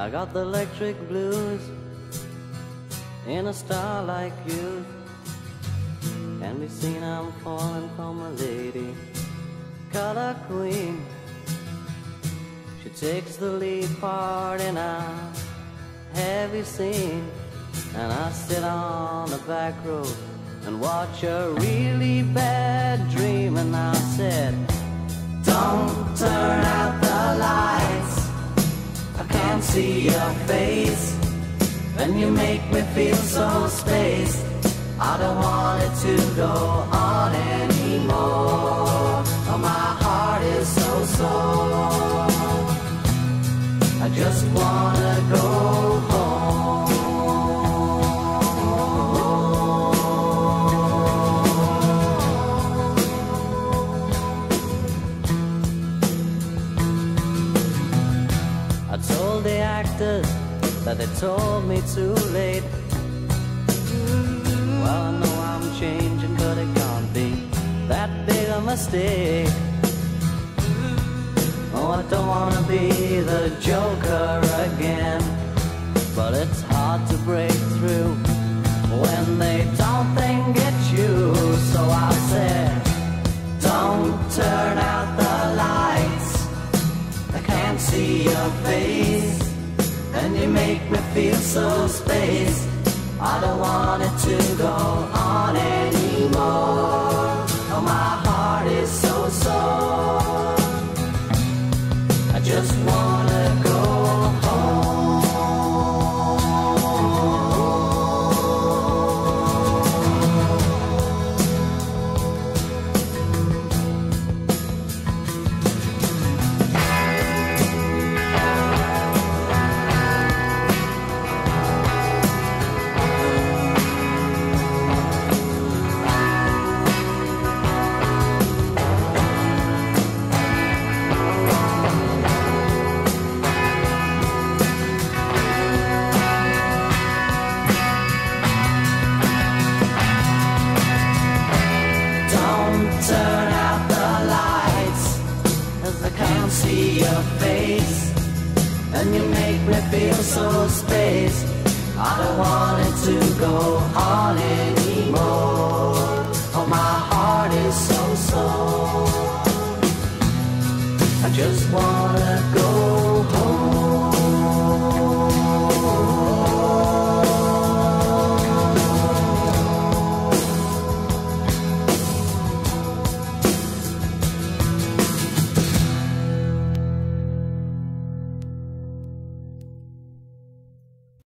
I got the electric blues in a star like you. Can be seen I'm falling from a lady, color queen. She takes the lead part in a heavy scene, and I sit on the back row and watch a really bad see your face. And you make me feel so spaced. I don't want it to go on anymore. Oh, my heart is so sore. I just wanna told the actors that they told me too late. Well, I know I'm changing, but it can't be that big a mistake. Oh, I don't wanna be the joker again, but it's hard to break Can't see your face, and you make me feel so spaced. I don't want it to go on anymore. Oh, my heart is so sore. Can't see your face. And you make me feel so spaced. I don't want it to go on anymore. Oh, my heart is so sore. I just wanna go